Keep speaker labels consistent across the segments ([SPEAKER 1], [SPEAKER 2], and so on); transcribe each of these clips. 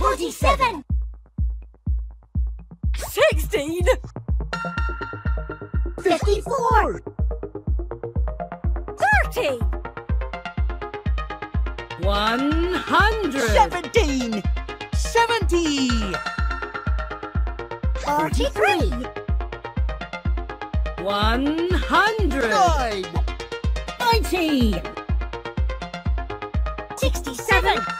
[SPEAKER 1] 47
[SPEAKER 2] 16 54 30
[SPEAKER 3] 100 17
[SPEAKER 1] 70
[SPEAKER 2] 43 100
[SPEAKER 3] Nine.
[SPEAKER 1] 90
[SPEAKER 2] 67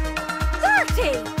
[SPEAKER 1] party!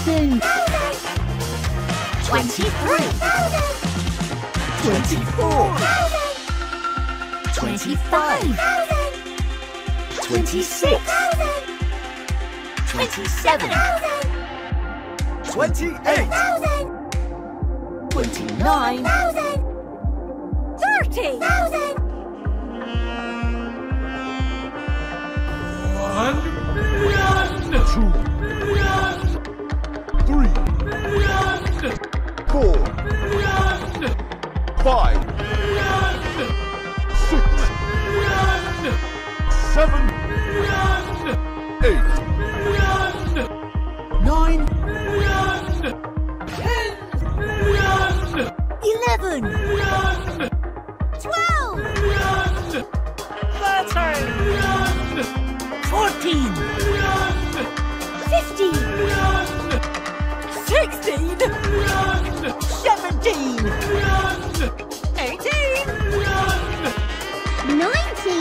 [SPEAKER 1] Thousand. Twenty-three.
[SPEAKER 3] Twenty-four!
[SPEAKER 1] Twenty-five. Twenty-six. Twenty-seven.
[SPEAKER 3] Twenty-eight!
[SPEAKER 2] Twenty-nine. Thirty.
[SPEAKER 3] Five!
[SPEAKER 4] million,
[SPEAKER 3] Six!
[SPEAKER 4] million,
[SPEAKER 3] Seven!
[SPEAKER 4] million,
[SPEAKER 3] Eight!
[SPEAKER 4] million,
[SPEAKER 3] Nine!
[SPEAKER 4] million,
[SPEAKER 1] Ten.
[SPEAKER 4] million,
[SPEAKER 1] Eleven.
[SPEAKER 4] million,
[SPEAKER 1] Twelve.
[SPEAKER 4] million,
[SPEAKER 3] Thirteen!
[SPEAKER 4] million,
[SPEAKER 2] Fourteen.
[SPEAKER 4] million,
[SPEAKER 1] Fifteen.
[SPEAKER 4] million,
[SPEAKER 2] Sixteen.
[SPEAKER 4] million,